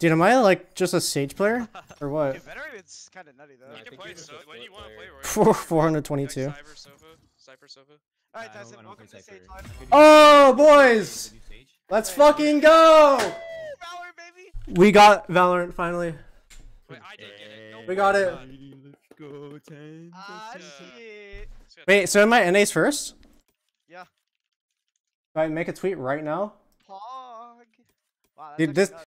Dude, am I like just a Sage player or what? Dude, Venerate's kind of nutty though. No, You can think play so supposed when you want to play play Roy. 422. Like Cypher Sova. Cypher Sova. All right, Tyson, don't- welcome to Sage Live. Oh, boys! Let's fucking go! Valorant, baby. We got Valorant finally. Wait, I didn't get it. No We got it. Let's go, ten. Ah, shit. Wait, so am I NAs first? Yeah. Do I make a tweet right now? Pog. Wow, Dude, this nuts.